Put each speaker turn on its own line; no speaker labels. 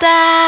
datang